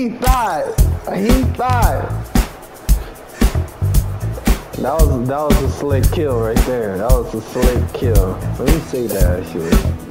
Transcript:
he thought. He thought. That was that was a slick kill right there. That was a slick kill. Let me see that shit.